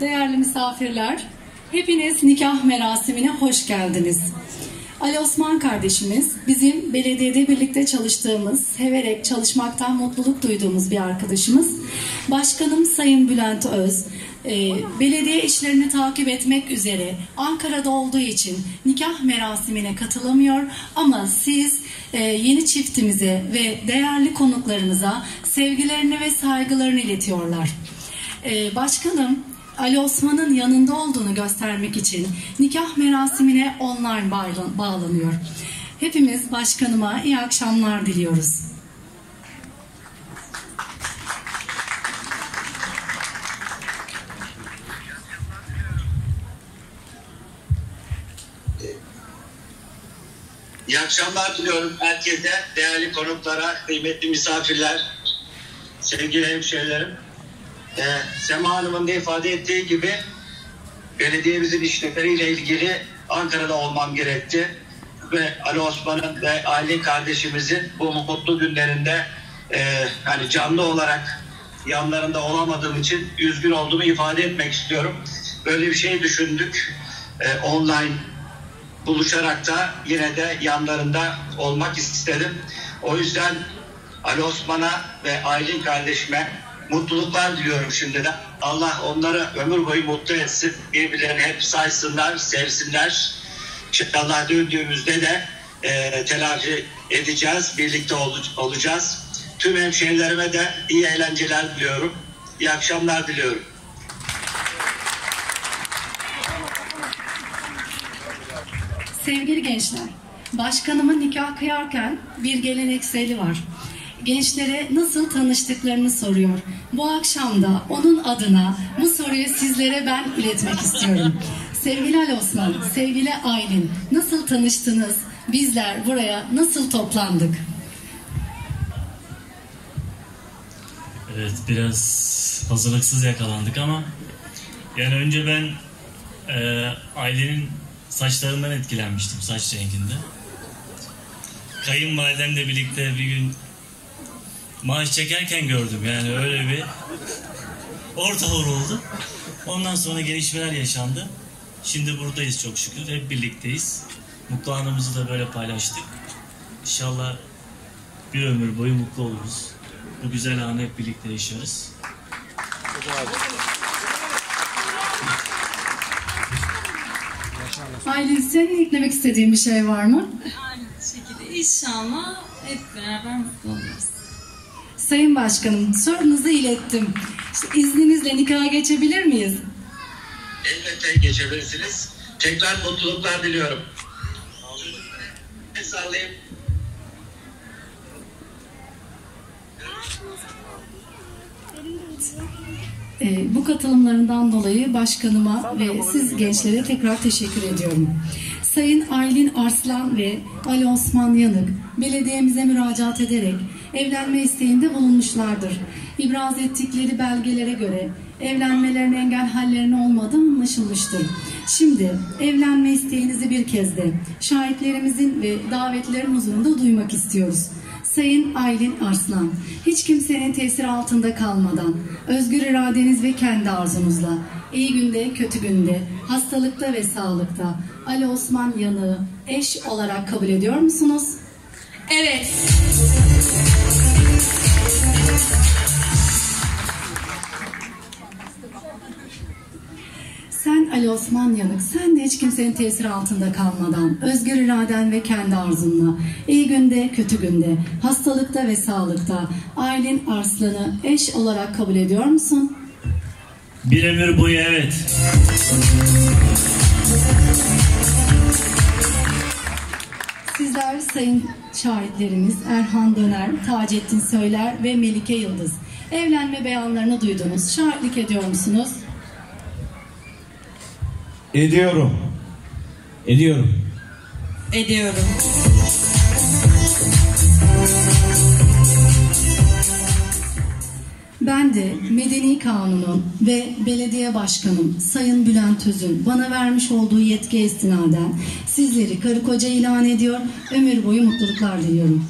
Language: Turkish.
değerli misafirler, hepiniz nikah merasimine hoş geldiniz. Ali Osman kardeşimiz bizim belediyede birlikte çalıştığımız, severek çalışmaktan mutluluk duyduğumuz bir arkadaşımız. Başkanım Sayın Bülent Öz, e, belediye işlerini takip etmek üzere Ankara'da olduğu için nikah merasimine katılamıyor ama siz e, yeni çiftimize ve değerli konuklarınıza sevgilerini ve saygılarını iletiyorlar. E, başkanım Ali Osman'ın yanında olduğunu göstermek için nikah merasimine online bağlan- bağlanıyor. Hepimiz başkanıma iyi akşamlar diliyoruz. İyi akşamlar diliyorum herkese, değerli konuklara, kıymetli misafirler, sevgili hemşehrilerim. Ee, Sema Hanım'ın da ifade ettiği gibi belediyemizin işletleriyle ilgili Ankara'da olmam gerekti. Ve Ali Osman'ın ve aile kardeşimizin bu mutlu günlerinde e, hani canlı olarak yanlarında olamadığım için üzgün olduğumu ifade etmek istiyorum. Böyle bir şey düşündük. E, online buluşarak da yine de yanlarında olmak istedim. O yüzden Ali Osman'a ve Aylin kardeşime mutluluklar diliyorum şimdiden. Allah onları ömür boyu mutlu etsin. Birbirlerini hep saysınlar, sevsinler. İnşallah döndüğümüzde de e, telafi edeceğiz, birlikte ol- olacağız. Tüm hemşehrilerime de iyi eğlenceler diliyorum. İyi akşamlar diliyorum. Sevgili gençler, başkanımın nikah kıyarken bir gelenekseli var. Gençlere nasıl tanıştıklarını soruyor. Bu akşam da onun adına bu soruyu sizlere ben iletmek istiyorum. Sevgili Ali Osman, sevgili Aylin, nasıl tanıştınız? Bizler buraya nasıl toplandık? Evet biraz hazırlıksız yakalandık ama yani önce ben e, ailenin saçlarından etkilenmiştim saç renginde. Kayınvalidemle birlikte bir gün maaş çekerken gördüm yani öyle bir orta oldu. Ondan sonra gelişmeler yaşandı. Şimdi buradayız çok şükür. Hep birlikteyiz. Mutlu anımızı da böyle paylaştık. İnşallah bir ömür boyu mutlu oluruz. Bu güzel anı hep birlikte yaşarız. Aylin, senin eklemek istediğin bir şey var mı? Aynı şekilde inşallah hep beraber mutlu oluruz. Sayın Başkanım, sorunuzu ilettim. İşte izninizle nikaha geçebilir miyiz? Elbette geçebilirsiniz. Tekrar mutluluklar diliyorum. El sallayayım. Ee, bu katılımlarından dolayı başkanıma ve siz gençlere tekrar teşekkür ediyorum. Sayın Aylin Arslan ve Ali Osman Yanık belediyemize müracaat ederek evlenme isteğinde bulunmuşlardır. İbraz ettikleri belgelere göre evlenmelerine engel hallerine olmadığı anlaşılmıştır. Şimdi evlenme isteğinizi bir kez de şahitlerimizin ve davetlerin huzurunda duymak istiyoruz. Sayın Aylin Arslan, hiç kimsenin tesiri altında kalmadan, özgür iradeniz ve kendi arzunuzla, iyi günde, kötü günde, hastalıkta ve sağlıkta Ali Osman Yanığı eş olarak kabul ediyor musunuz? Evet. Sen Ali Osman Yanık, sen de hiç kimsenin tesiri altında kalmadan, özgür iraden ve kendi arzunla, iyi günde, kötü günde, hastalıkta ve sağlıkta Aylin Arslan'ı eş olarak kabul ediyor musun? Bir ömür boyu evet. Sizler sayın şahitlerimiz Erhan Döner, Taceddin Söyler ve Melike Yıldız. Evlenme beyanlarını duydunuz. Şahitlik ediyor musunuz? Ediyorum. Ediyorum. Ediyorum. Ben de Medeni Kanunu ve Belediye Başkanım Sayın Bülent Öz'ün bana vermiş olduğu yetki istinaden sizleri karı koca ilan ediyor, ömür boyu mutluluklar diliyorum.